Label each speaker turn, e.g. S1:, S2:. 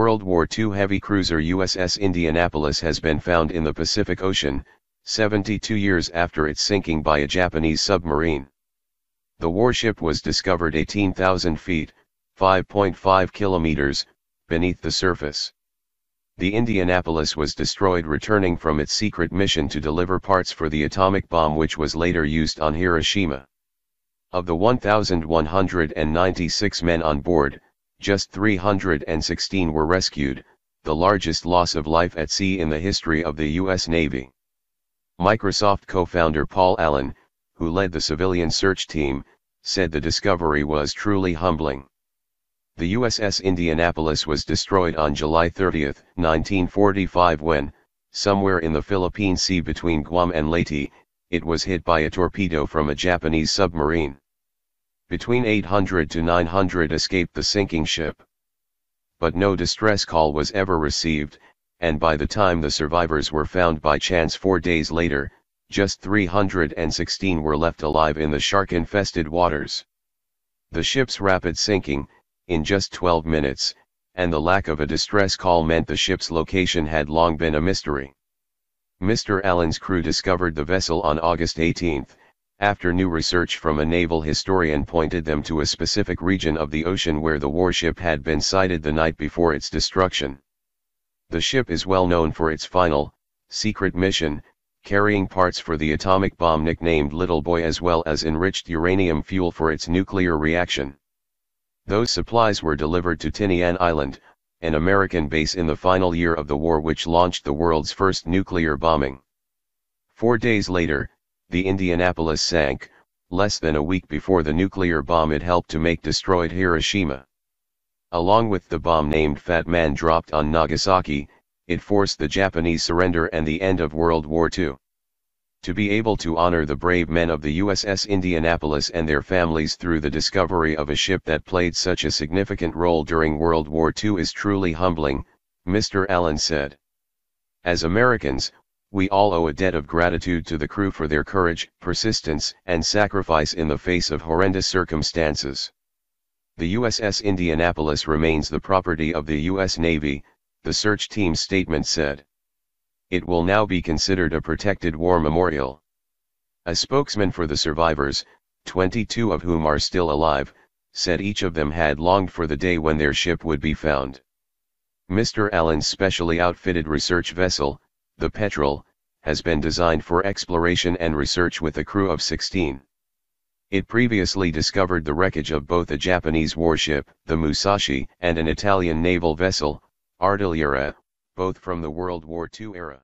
S1: World War II heavy cruiser USS Indianapolis has been found in the Pacific Ocean, 72 years after its sinking by a Japanese submarine. The warship was discovered 18,000 feet, 5.5 kilometers, beneath the surface. The Indianapolis was destroyed returning from its secret mission to deliver parts for the atomic bomb which was later used on Hiroshima. Of the 1,196 men on board, just 316 were rescued, the largest loss of life at sea in the history of the U.S. Navy. Microsoft co-founder Paul Allen, who led the civilian search team, said the discovery was truly humbling. The USS Indianapolis was destroyed on July 30, 1945 when, somewhere in the Philippine Sea between Guam and Leyte, it was hit by a torpedo from a Japanese submarine. Between 800 to 900 escaped the sinking ship. But no distress call was ever received, and by the time the survivors were found by chance four days later, just 316 were left alive in the shark-infested waters. The ship's rapid sinking, in just 12 minutes, and the lack of a distress call meant the ship's location had long been a mystery. Mr. Allen's crew discovered the vessel on August 18, after new research from a naval historian pointed them to a specific region of the ocean where the warship had been sighted the night before its destruction. The ship is well known for its final, secret mission, carrying parts for the atomic bomb nicknamed Little Boy as well as enriched uranium fuel for its nuclear reaction. Those supplies were delivered to Tinian Island, an American base in the final year of the war which launched the world's first nuclear bombing. Four days later, the Indianapolis sank, less than a week before the nuclear bomb it helped to make destroyed Hiroshima. Along with the bomb named Fat Man dropped on Nagasaki, it forced the Japanese surrender and the end of World War II. To be able to honor the brave men of the USS Indianapolis and their families through the discovery of a ship that played such a significant role during World War II is truly humbling, Mr. Allen said. As Americans, we all owe a debt of gratitude to the crew for their courage, persistence, and sacrifice in the face of horrendous circumstances. The USS Indianapolis remains the property of the U.S. Navy, the search team's statement said. It will now be considered a protected war memorial. A spokesman for the survivors, 22 of whom are still alive, said each of them had longed for the day when their ship would be found. Mr. Allen's specially outfitted research vessel, the Petrel, has been designed for exploration and research with a crew of 16. It previously discovered the wreckage of both a Japanese warship, the Musashi, and an Italian naval vessel, Artigliere, both from the World War II era.